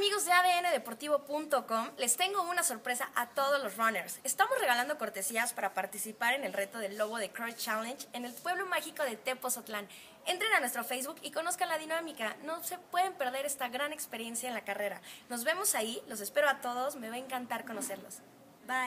amigos de adndeportivo.com? Les tengo una sorpresa a todos los runners. Estamos regalando cortesías para participar en el reto del Lobo de Crow Challenge en el pueblo mágico de Tepozotlán. Entren a nuestro Facebook y conozcan la dinámica. No se pueden perder esta gran experiencia en la carrera. Nos vemos ahí, los espero a todos, me va a encantar conocerlos.